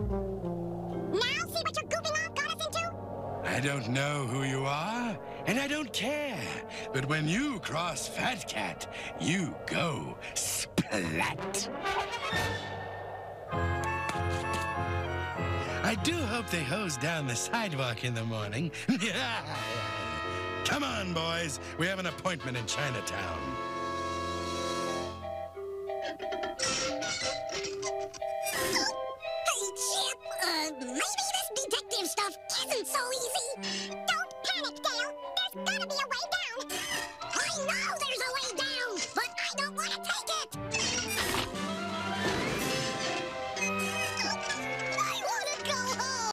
Now see what your goofing off got us into? I don't know who you are, and I don't care. But when you cross Fat Cat, you go splat. I do hope they hose down the sidewalk in the morning. Come on, boys. We have an appointment in Chinatown. maybe this detective stuff isn't so easy. Don't